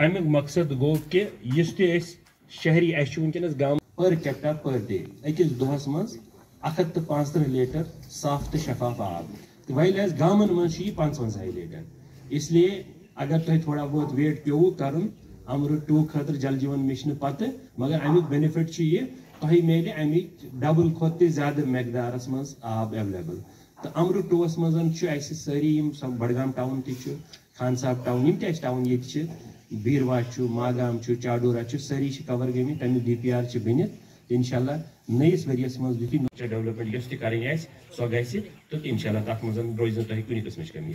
अत मज बे थोड़ा पत लास्टस पे क्लोरिनेट कर क्लोरीन ऐड कर ताकि बैक्टीरियोलॉजिकल इन्फेक्शन यम अत मज आसान छ ते गो साफ़ कॉस्ट पाए अमृत अगर मैं तो साफ़ कर अमृत छ Atal mission for rejuvenation and urban transformation Amik मकसद गो कि इस ते शहरी अस वनकस गाँव पर कैपिटा पर डे अकिस दोहस मज अख तो पाँच लीटर साफ़ तो शफाफ आब तो वही गाँवन मज पंचवंजा लीटर इसलिए अगर तुम थोड़ा बहुत वेट पेव कर अमृत टू खतर जल जीवन मिशन पत मगर अमिक बेनिफिट ये तुम मिले अमिक डबल खुद ज़्यादा मकदारस मज आब एवेलेबल तो अमृत टूस मज सारी बडगाम टाउन तह खान साहब टाउन यम टाउन ये बीरवा मागाम चाडोरा सारी कवर गई तमिक डी पी आर बनित इनशाला नईस वरियस मज यु डेवलपमेंट यस कर सो गि तो इनशाला तथ मज रोज तुम कुछ कस्म कमी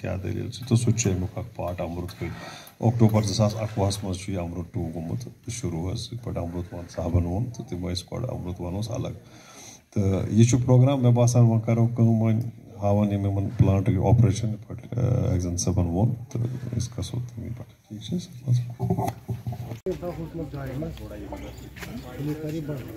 क्या दलील तो सह अमुक पार्ट अमृत कई अक्टूबर जो अकवहस मज अमृत टू गोमुत शुरू पे अमृत वन साहबन वोन तो तम गो अमृत वन अलग तो यह प्रोग्राम मे बासान वो करो वन हावन इन प्लांट ऑपरेशन एग्जन सबन वोन तो गो तमी पे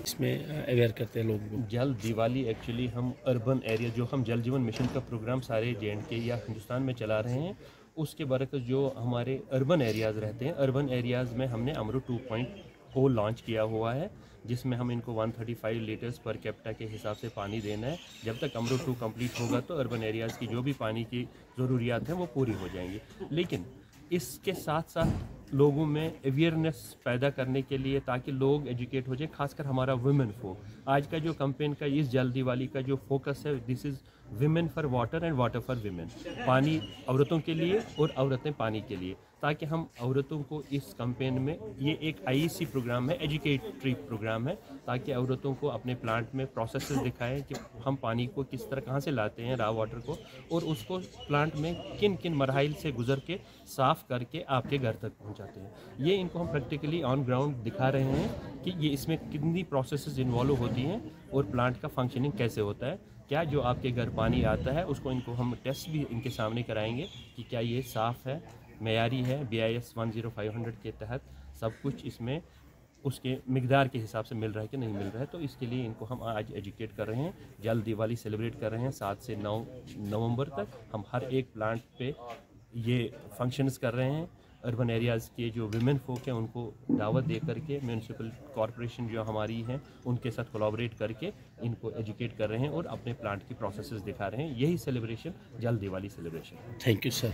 इसमें अवेयर करते हैं लोगों। को जल दिवाली एक्चुअली हम अर्बन एरिया जो हम जल जीवन मिशन का प्रोग्राम सारे जे के या हिंदुस्तान में चला रहे हैं उसके बरकस जो हमारे अर्बन एरियाज़ रहते हैं अर्बन एरियाज़ में हमने अमरू टू पॉइंट को लॉन्च किया हुआ है, जिसमें हम इनको 135 लीटर्स पर कैप्टा के हिसाब से पानी देना है। जब तक अमरू टू कंप्लीट होगा तो अर्बन एरियाज़ की जो भी पानी की ज़रूरियात हैं वो पूरी हो जाएँगी। लेकिन इसके साथ साथ लोगों में अवेयरनेस पैदा करने के लिए ताकि लोग एजुकेट हो जाए, खासकर हमारा वुमेन को आज का जो कंपेन का, इस जल्दी वाली का जो फोकस है this is women for water and water for women पानी औरतों के लिए और औरतें पानी के लिए, ताकि हम औरतों को इस कंपेन में, ये एक आईईसी प्रोग्राम है एजुकेटरी प्रोग्राम है, ताकि औरतों को अपने प्लांट में प्रोसेस दिखाएँ कि हम पानी को किस तरह, कहाँ से लाते हैं रा वाटर को, और उसको प्लांट में किन किन मरहल से गुजर के, साफ़ करके आपके घर तक पहुँचाते हैं। ये इनको हम प्रैक्टिकली ऑन ग्राउंड दिखा रहे हैं कि ये इसमें कितनी प्रोसेस इन्वॉल्व होती हैं और प्लांट का फंक्शनिंग कैसे होता है। क्या जो आपके घर पानी आता है, उसको इनको हम टेस्ट भी इनके सामने कराएँगे कि क्या ये साफ़ है, मैारी है B I S one zero five hundred के तहत सब कुछ इसमें उसके मकदार के हिसाब से मिल रहा है कि नहीं मिल रहा है। तो इसके लिए इनको हम आज एजुकेट कर रहे हैं, जल्द दिवाली सेलिब्रेट कर रहे हैं, सात से नौ नवंबर तक हम हर एक प्लांट पे ये फ़ंक्शंस कर रहे हैं। अर्बन एरियाज़ के जो वीमेन फोक हैं, उनको दावत दे करके म्यूनसिपल कॉरपोरेशन जो हमारी हैं, उनके साथ कोलाबरेट करके इनको एजुकेट कर रहे हैं और अपने प्लांट की प्रोसेस दिखा रहे हैं। यही सेलिब्रेशन जल Diwali celebration thank you sir